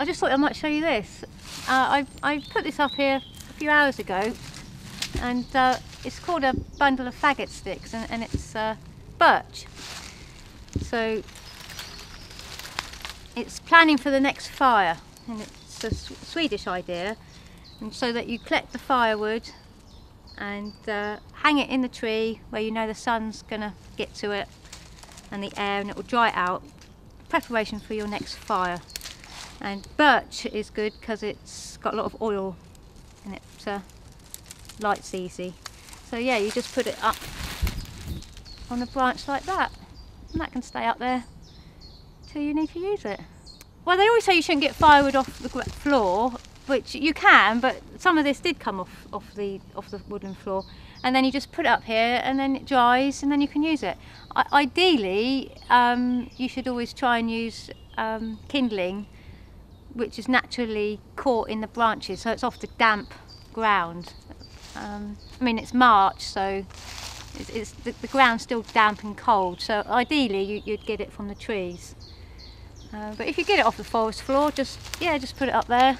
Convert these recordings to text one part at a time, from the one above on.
I just thought I might show you this. Uh, I, I put this up here a few hours ago and uh, it's called a bundle of faggot sticks and, and it's uh, birch. So it's planning for the next fire and it's a Swedish idea and so that you collect the firewood and uh, hang it in the tree where you know the sun's gonna get to it and the air and it will dry out preparation for your next fire and birch is good because it's got a lot of oil and it uh, lights easy. So yeah you just put it up on a branch like that and that can stay up there till you need to use it. Well they always say you shouldn't get firewood off the floor which you can but some of this did come off off the off the wooden floor. And then you just put it up here and then it dries and then you can use it. I ideally um, you should always try and use um, kindling which is naturally caught in the branches so it's off the damp ground. Um, I mean it's March so it's, it's the, the, ground's still damp and cold so ideally you, would get it from the trees. Uh, but if you get it off the forest floor just yeah just put it up there.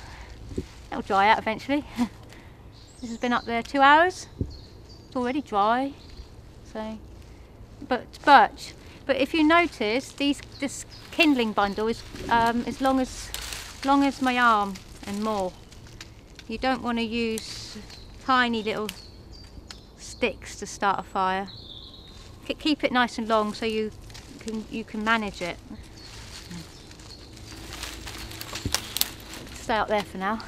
It'll dry out eventually. This has been up there two hours. It's already dry so but birch but if you notice these this kindling bundle is um, as long as long as my arm and more. You don't want to use tiny little sticks to start a fire. Keep it nice and long so you can you can manage it. Stay up there for now